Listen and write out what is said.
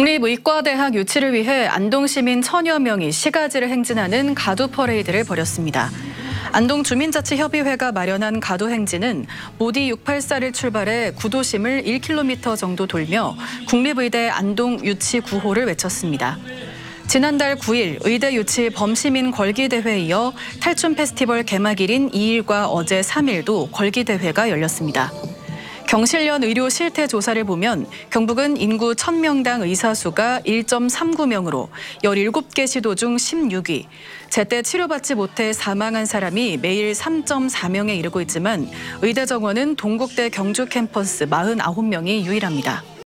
국립의과대학 유치를 위해 안동시민 천여 명이 시가지를 행진하는 가두 퍼레이드를 벌였습니다. 안동 주민자치협의회가 마련한 가두 행진은 모디 684를 출발해 구도심을 1km 정도 돌며 국립의대 안동 유치 구호를 외쳤습니다. 지난달 9일 의대 유치 범시민 걸기대회에 이어 탈춤 페스티벌 개막일인 2일과 어제 3일도 걸기대회가 열렸습니다. 경실련 의료 실태 조사를 보면 경북은 인구 1000명당 의사 수가 1.39명으로 17개 시도 중 16위. 제때 치료받지 못해 사망한 사람이 매일 3.4명에 이르고 있지만 의대 정원은 동국대 경주 캠퍼스 49명이 유일합니다.